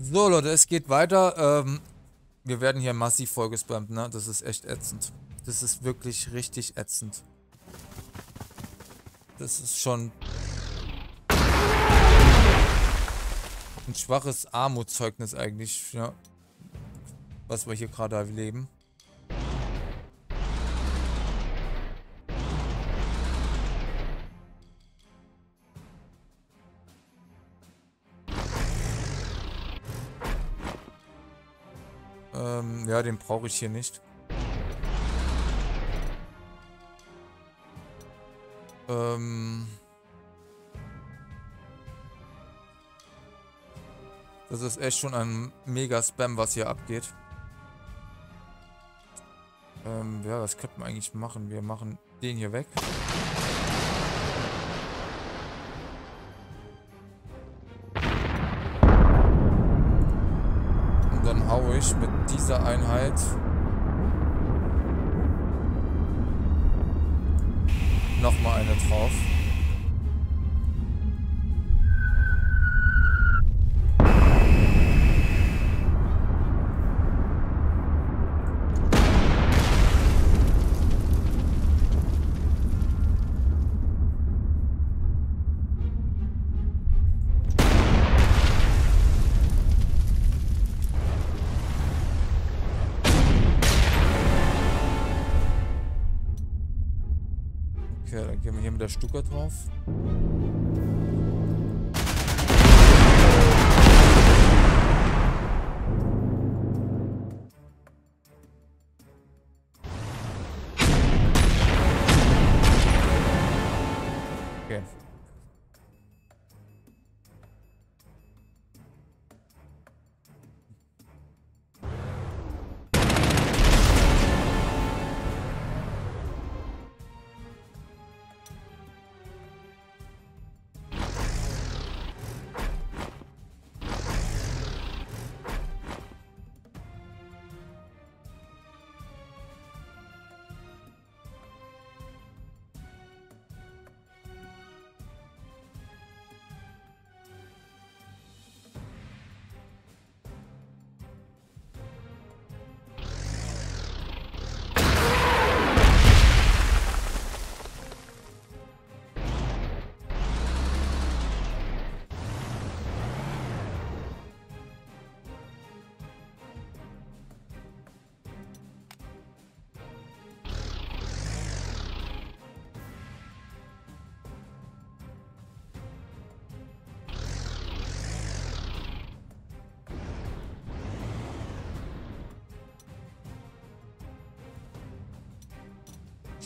So, Leute, es geht weiter. Ähm, wir werden hier massiv vollgespammt, ne? Das ist echt ätzend. Das ist wirklich richtig ätzend. Das ist schon ein schwaches Armutszeugnis eigentlich, ja, was wir hier gerade erleben. Ja, den brauche ich hier nicht. Ähm... Das ist echt schon ein mega Spam, was hier abgeht. Ähm, ja, was könnten wir eigentlich machen? Wir machen den hier weg. Ich mit dieser Einheit nochmal eine drauf. Stucker drauf.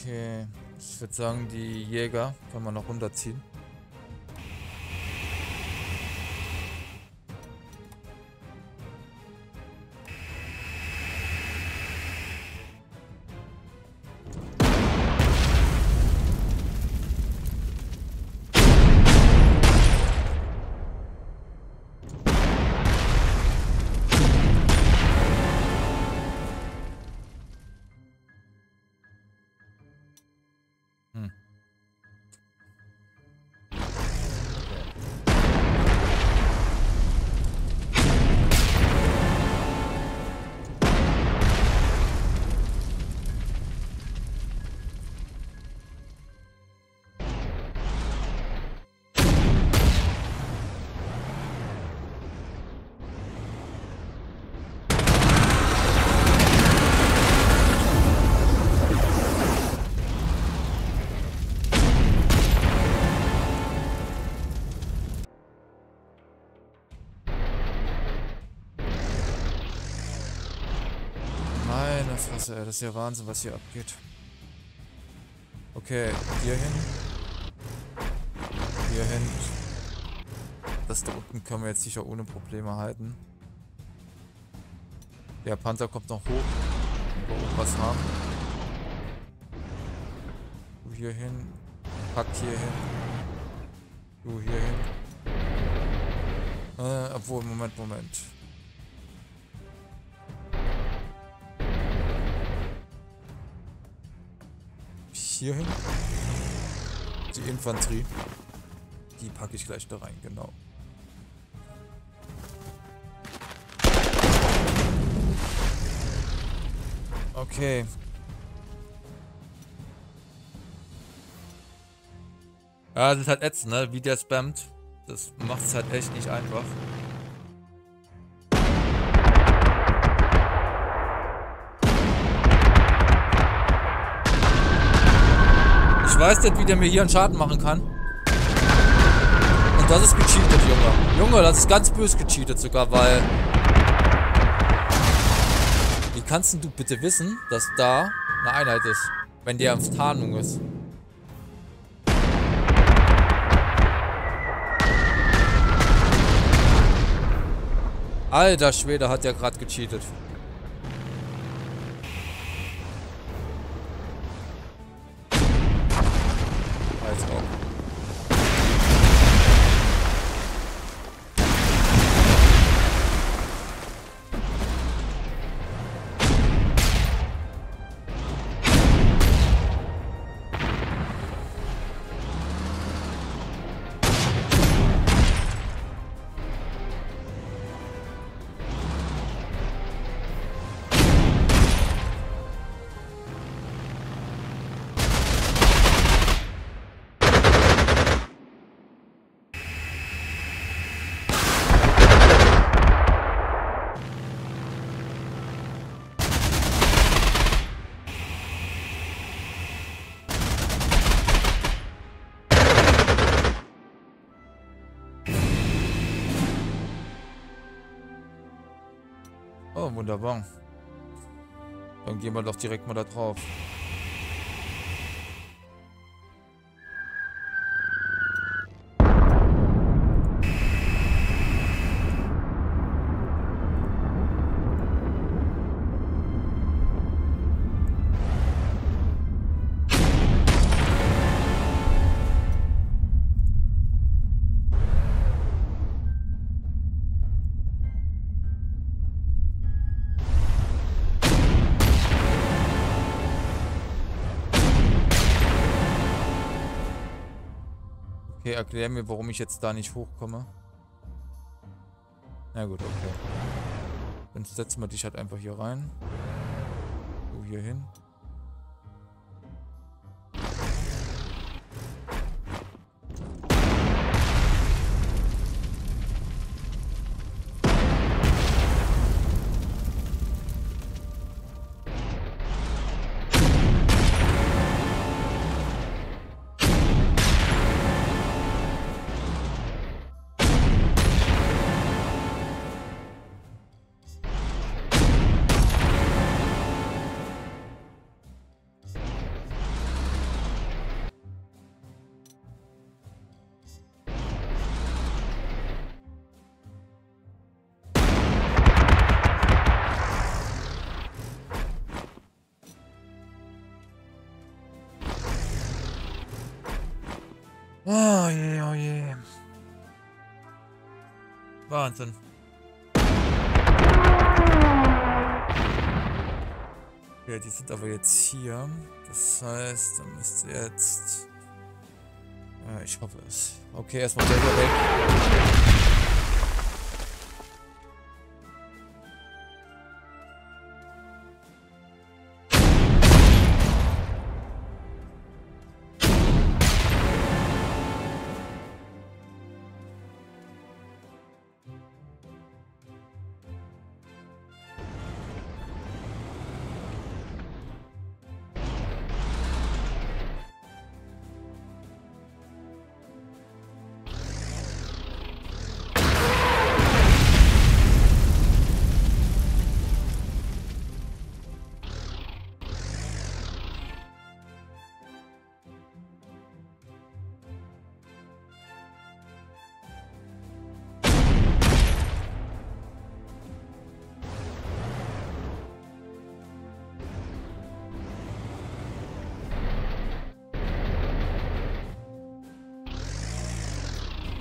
Okay, ich würde sagen, die Jäger können wir noch runterziehen. Ey, das ist ja Wahnsinn, was hier abgeht. Okay, hier hin. Hier hin. Das da unten können wir jetzt sicher ohne Probleme halten. Der Panther kommt noch hoch. Wir was haben. Du hier hin. Pack hier hin. Du hier hin. Äh, obwohl, Moment, Moment. hier hin. Die Infanterie. Die packe ich gleich da rein, genau. Okay. Ja, das ist halt ätzend, ne? Wie der spammt. Das macht es halt echt nicht einfach. Weiß nicht, wie der mir hier einen Schaden machen kann. Und das ist gecheatet, Junge. Junge, das ist ganz böse gecheatet sogar, weil... Wie kannst du bitte wissen, dass da eine Einheit ist, wenn der auf Tarnung ist? Alter Schwede, hat der gerade gecheatet. Wunderbar. Dann gehen wir doch direkt mal da drauf. Okay, erklär mir, warum ich jetzt da nicht hochkomme. Na gut, okay. Dann setzen wir dich halt einfach hier rein. Du hier hin. Oh je, oh je. Wahnsinn. Ja, die sind aber jetzt hier. Das heißt, dann müsste jetzt... Ja, ich hoffe es. Okay, erstmal hier weg.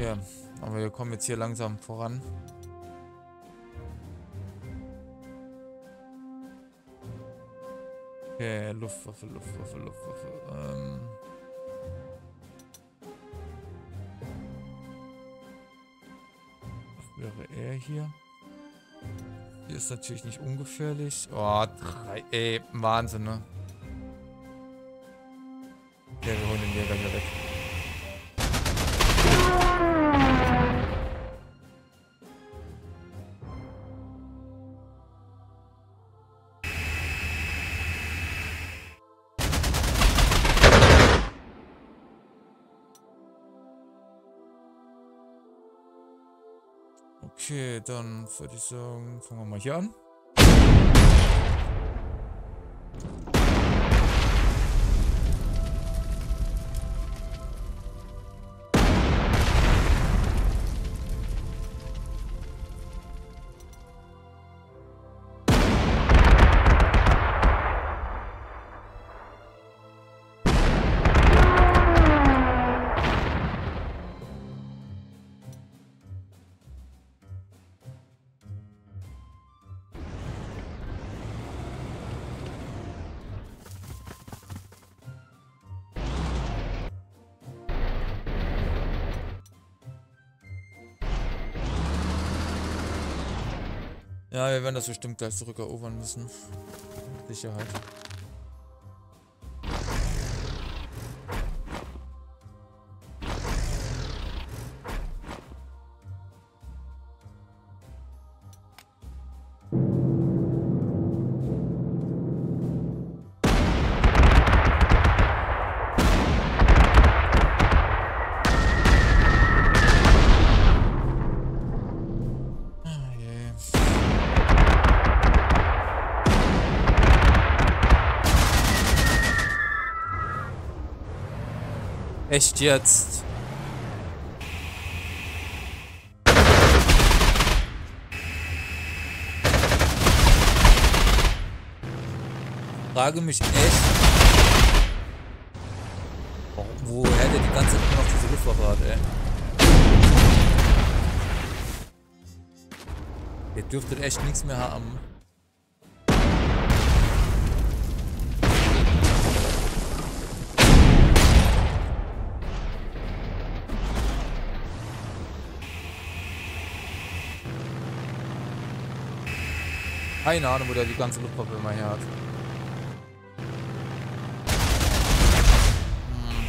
Ja, aber wir kommen jetzt hier langsam voran. Okay, Luftwaffe, Luftwaffe, Luftwaffe. Ähm wäre er hier? Hier ist natürlich nicht ungefährlich. Oh, drei. Ey, Wahnsinn, ne? Ja, wir holen den Jäger hier weg. Dann würde ich sagen, fangen wir mal hier an. Ja, wir werden das bestimmt gleich zurückerobern müssen. Sicherheit. Echt jetzt? Frage mich echt, wo- woher der die ganze Zeit noch diese Luftwaffe hat, ey. Ihr dürftet echt nichts mehr haben. Keine Ahnung, wo der die ganze Luftwaffe immer her hat. Hm.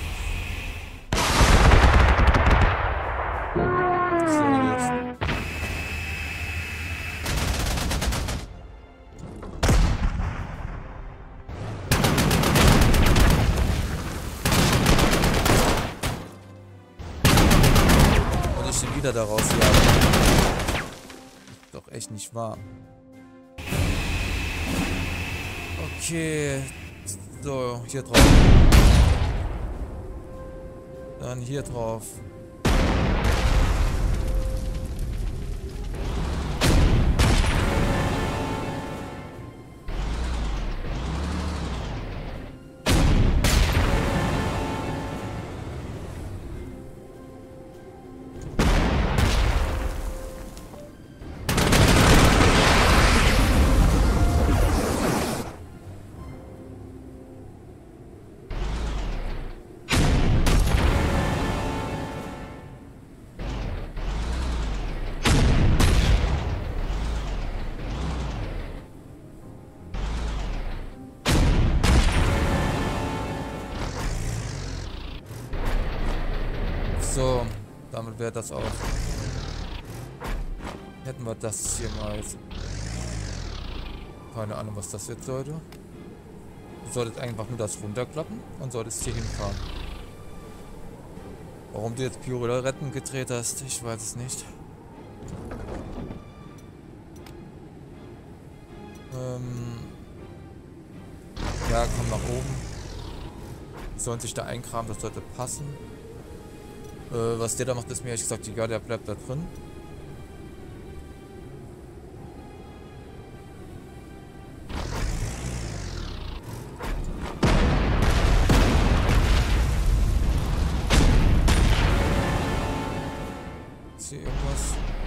Wieder daraus jagen. Doch echt nicht wahr. Okay. So, hier drauf. Dann hier drauf. Damit wäre das auch. Hätten wir das hier mal. Keine Ahnung, was das jetzt sollte. Du solltest einfach nur das runterklappen und solltest hier hinfahren. Warum du jetzt Pirouetten gedreht hast, ich weiß es nicht. Ähm ja, komm nach oben. Sollen sich da einkramen, das sollte passen. Äh, was der da macht, ist mir ehrlich gesagt egal, der bleibt da drin. Ist hier irgendwas?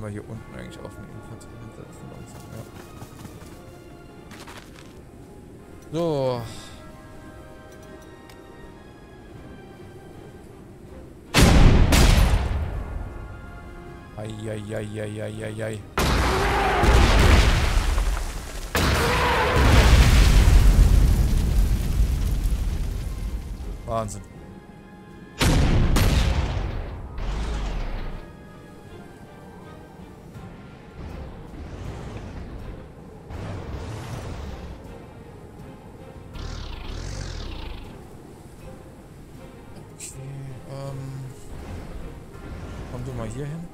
Können wir hier unten eigentlich auf den Infanterie hinsetzen. Langsam, ja. So. Eieieiei. Wahnsinn. Hier hin?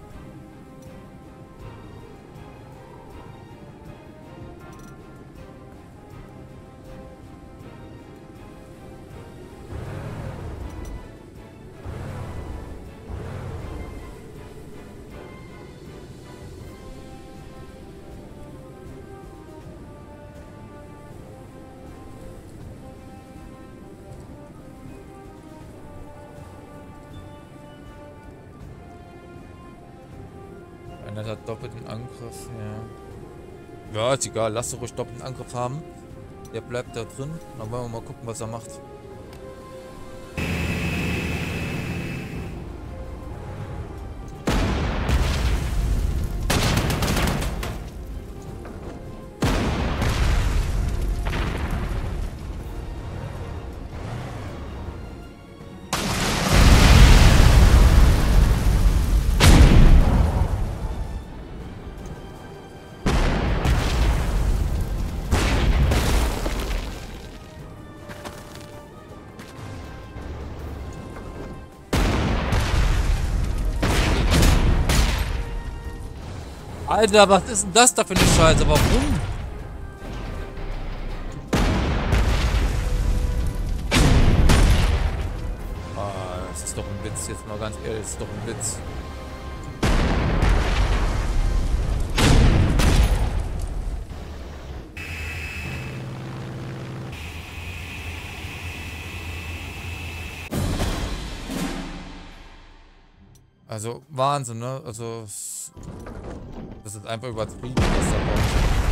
Einer hat doppelten Angriff, ja. Ja, ist egal, lass doch ruhig doppelten Angriff haben. Der bleibt da drin. Dann wollen wir mal gucken, was er macht. Alter, was ist denn das da für eine Scheiße? Warum? Ah, das ist doch ein Witz, jetzt mal ganz ehrlich, das ist doch ein Witz. Also Wahnsinn, ne? Also das ist einfach übertrieben, was da kommt.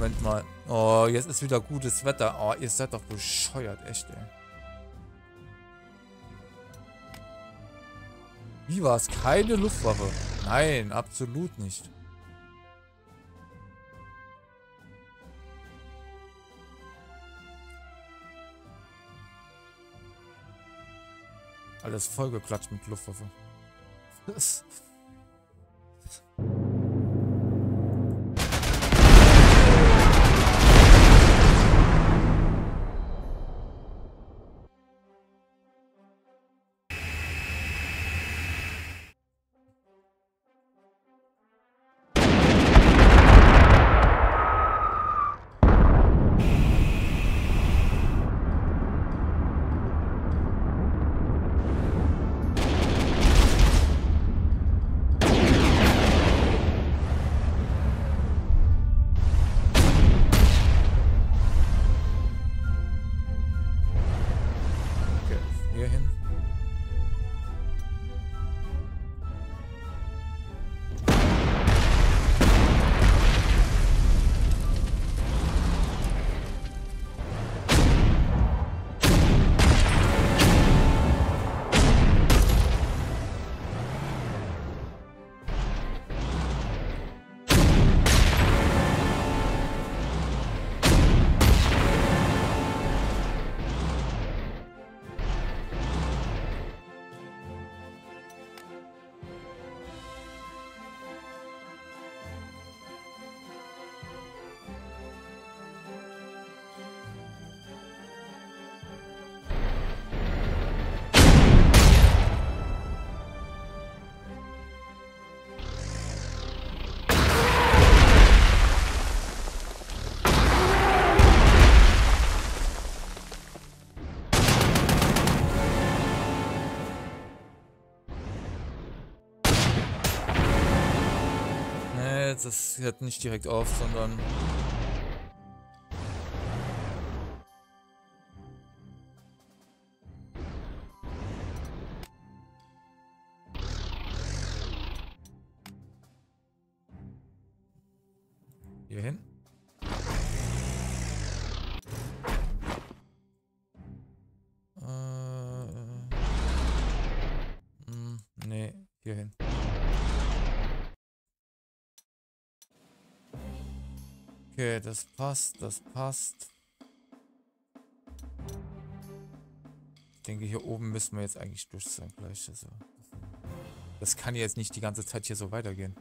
Moment mal. Oh, jetzt ist wieder gutes Wetter. Oh, ihr seid doch bescheuert, echt, ey. Wie war es? Keine Luftwaffe? Nein, absolut nicht. Alles vollgeklatscht mit Luftwaffe. Es hört nicht direkt auf, sondern... Okay, das passt, das passt. Ich denke, hier oben müssen wir jetzt eigentlich durch sein gleich. Also, das kann jetzt nicht die ganze Zeit hier so weitergehen.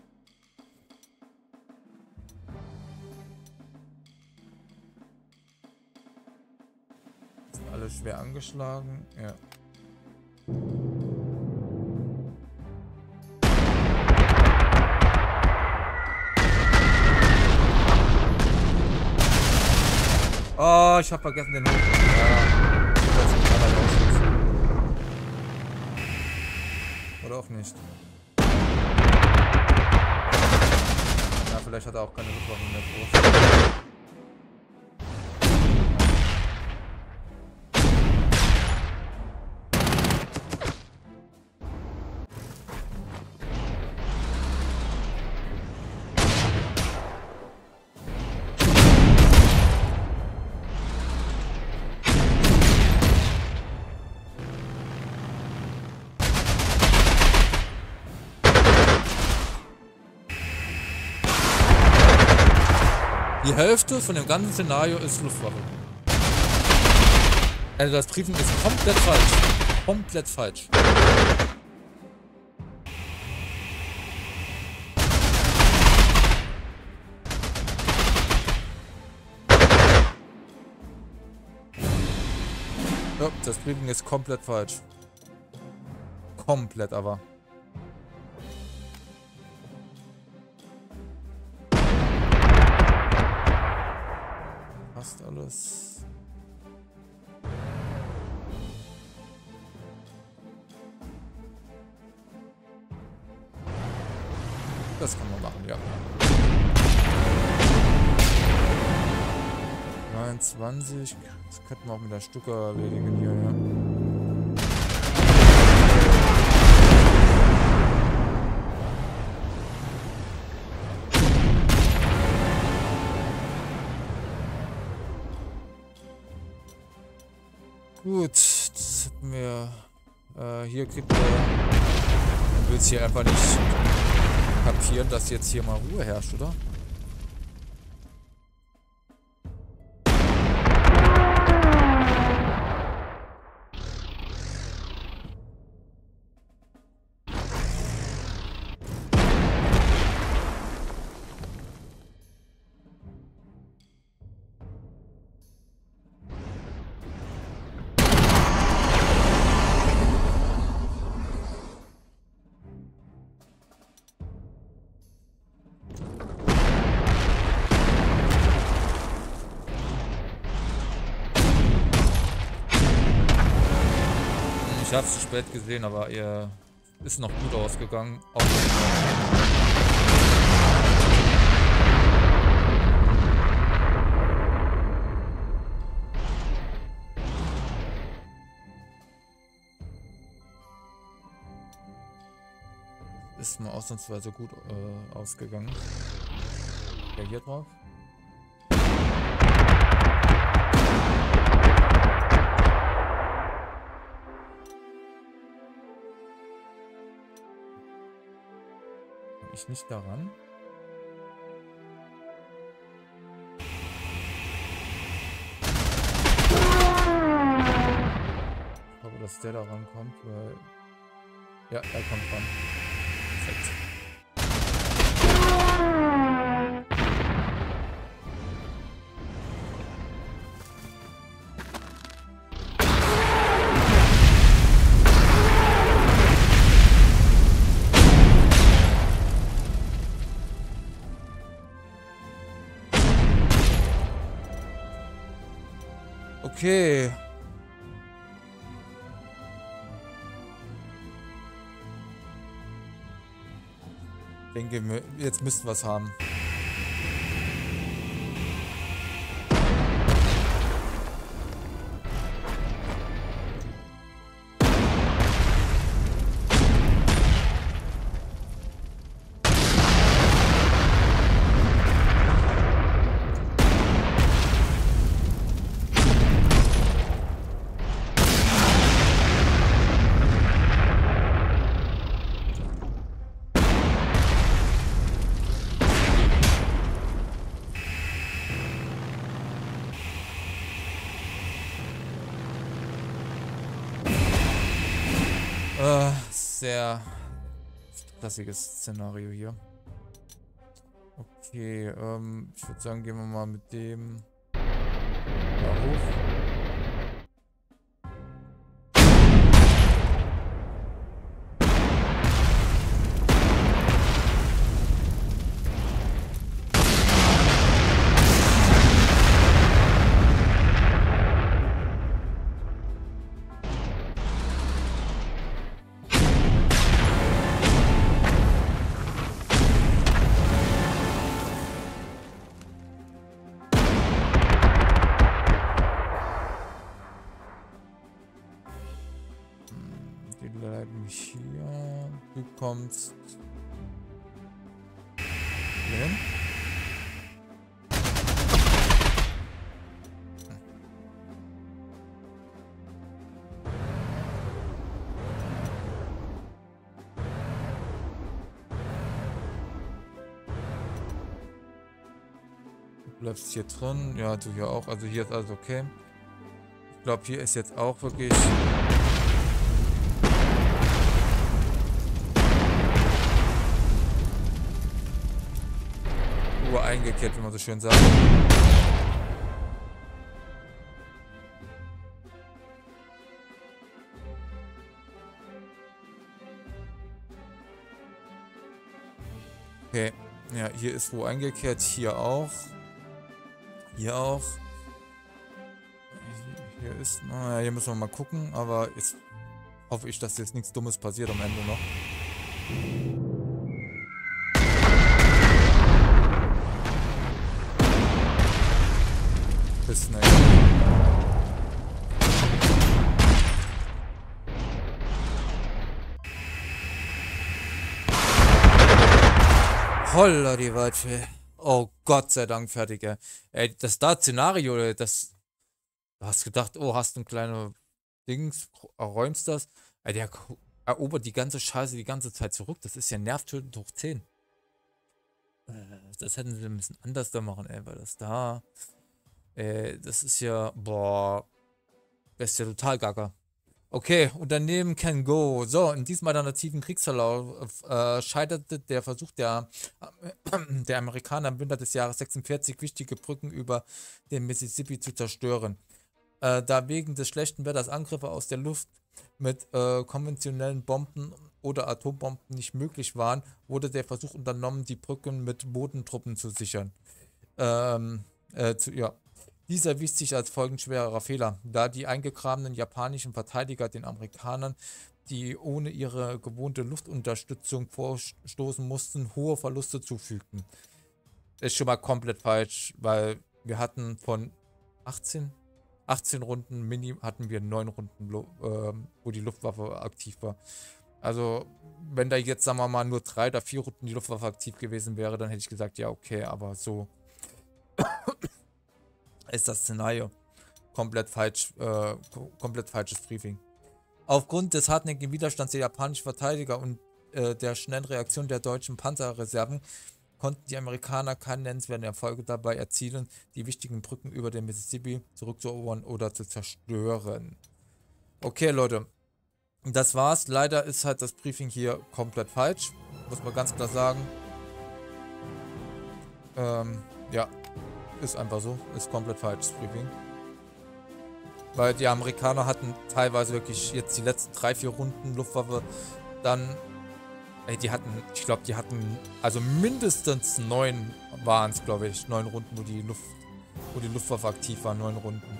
Sind alle schwer angeschlagen. Ja. Oh, ich hab vergessen den Hoch. Ja. Oder auch nicht. Ja, vielleicht hat er auch keine Luftwaffen mehr. Groß. Die Hälfte von dem ganzen Szenario ist Luftwaffe. Also das Briefing ist komplett falsch. Komplett falsch. Ja, das Briefing ist komplett falsch. Komplett aber. Passt alles. Das kann man machen, ja. 29. Das könnten wir auch mit der Stücke erledigen hier, ja. Gut, das hatten wir. Äh, hier kriegt er. Man will es hier einfach nicht kapieren, dass jetzt hier mal Ruhe herrscht, oder? Ich habe es zu spät gesehen, aber ihr ist noch gut ausgegangen. Auch ist mal ausnahmsweise gut äh, ausgegangen. Reagiert drauf. Ich nicht daran? Ich hoffe, dass der da rankommt, weil... Ja, er kommt ran. Perfekt. Okay. denke, jetzt müssten wir es haben. Sehr klassisches Szenario hier. Okay, ähm, ich würde sagen, gehen wir mal mit dem da hoch. Hierhin. Du bleibst hier drin. Ja, du hier auch. Also hier ist alles okay. Ich glaube, hier ist jetzt auch wirklich... Eingekehrt, wie man so schön sagt. Okay, ja, hier ist Ruhe eingekehrt, hier auch. Hier auch. Hier ist, naja, hier müssen wir mal gucken, aber jetzt hoffe ich, dass jetzt nichts Dummes passiert am Ende noch. Pissen, ey. Holla die Watsche. Oh Gott sei Dank fertig, ey. das da Szenario, das... Du hast gedacht, oh, hast ein kleines Dings, räumst das. Ey, der erobert die ganze Scheiße die ganze Zeit zurück. Das ist ja nervtötend hoch 10. Äh, das hätten sie ein bisschen anders da machen, ey, weil das da... Äh, das ist ja, boah, das ist ja total gaga. Okay, Unternehmen can go. So, in diesem alternativen Kriegsverlauf äh, scheiterte der Versuch der, äh, der Amerikaner im Winter des Jahres 46 wichtige Brücken über den Mississippi zu zerstören. Äh, da wegen des schlechten Wetters Angriffe aus der Luft mit äh, konventionellen Bomben oder Atombomben nicht möglich waren, wurde der Versuch unternommen, die Brücken mit Bodentruppen zu sichern. Ähm, äh, zu, ja, dies erwies sich als folgenschwerer Fehler, da die eingegrabenen japanischen Verteidiger den Amerikanern, die ohne ihre gewohnte Luftunterstützung vorstoßen mussten, hohe Verluste zufügten. Ist schon mal komplett falsch, weil wir hatten von 18, 18 Runden Mini hatten wir 9 Runden, äh, wo die Luftwaffe aktiv war. Also, wenn da jetzt, sagen wir mal, nur 3 oder 4 Runden die Luftwaffe aktiv gewesen wäre, dann hätte ich gesagt, ja, okay, aber so ist das Szenario komplett falsch, äh, komplett falsches Briefing. Aufgrund des hartnäckigen Widerstands der japanischen Verteidiger und äh, der schnellen Reaktion der deutschen Panzerreserven konnten die Amerikaner keinen nennenswerten Erfolge dabei erzielen, die wichtigen Brücken über den Mississippi zurückzuerobern oder zu zerstören. Okay, Leute. Das war's. Leider ist halt das Briefing hier komplett falsch. Muss man ganz klar sagen. Ähm, ja. Ist einfach so. Ist komplett falsches Briefing. Weil die Amerikaner hatten teilweise wirklich jetzt die letzten drei, vier Runden Luftwaffe dann. Ey, die hatten, ich glaube, die hatten, also mindestens neun waren es, glaube ich, neun Runden, wo die Luft, wo die Luftwaffe aktiv war, neun Runden.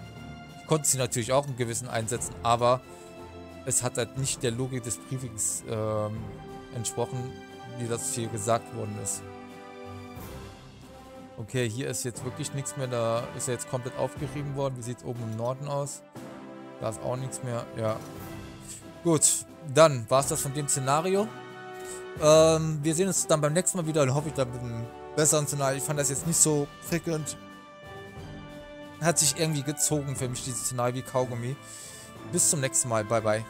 Konnten sie natürlich auch einen gewissen einsetzen, aber es hat halt nicht der Logik des Briefings ähm, entsprochen, wie das viel gesagt worden ist. Okay, hier ist jetzt wirklich nichts mehr. Da ist er jetzt komplett aufgerieben worden. Wie sieht es oben im Norden aus? Da ist auch nichts mehr. Ja. Gut, dann war es das von dem Szenario. Ähm, wir sehen uns dann beim nächsten Mal wieder. Dann hoffe ich dann mit einem besseren Szenario. Ich fand das jetzt nicht so prickelnd. Hat sich irgendwie gezogen für mich, dieses Szenario wie Kaugummi. Bis zum nächsten Mal. Bye, bye.